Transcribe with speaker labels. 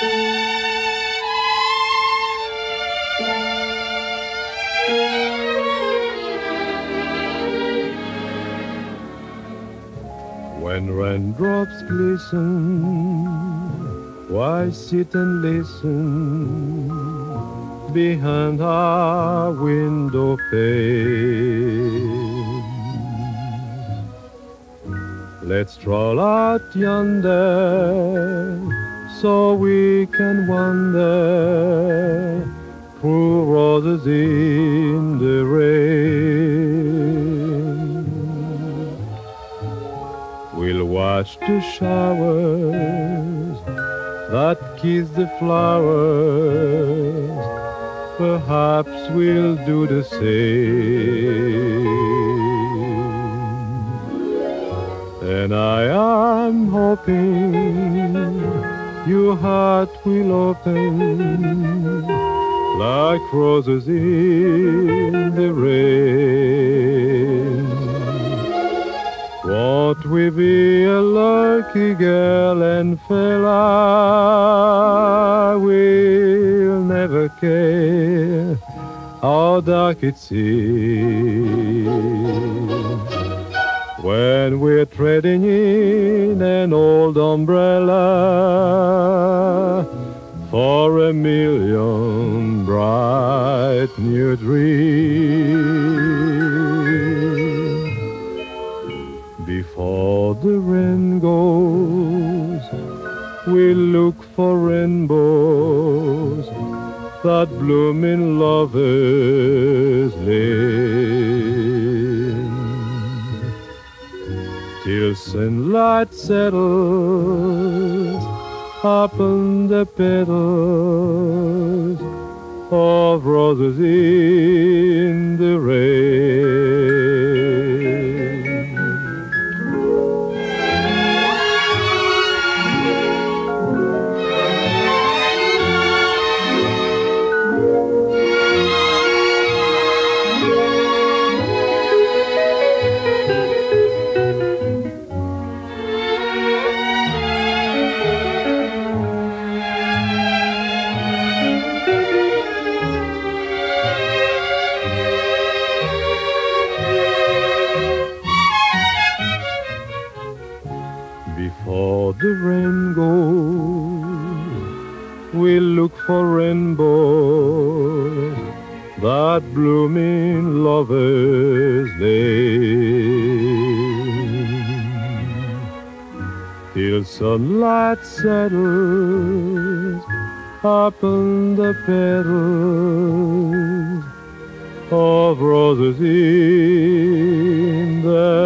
Speaker 1: When raindrops glisten, why sit and listen behind our window pane? Let's stroll out yonder so we can wander through roses in the rain. We'll watch the showers that kiss the flowers. Perhaps we'll do the same. And I am hoping your heart will open like roses in the rain. Won't we be a lucky girl and fella? We'll never care how dark it seems. When we're treading in an old umbrella for a million bright new dreams. Before the rain goes, we look for rainbows that bloom in lovers' lane. Till sunlight settles upon the petals of roses in the rain. Before the rain goes, we look for rainbows that bloom in lovers' lane. Till sunlight settles upon the petals of roses in the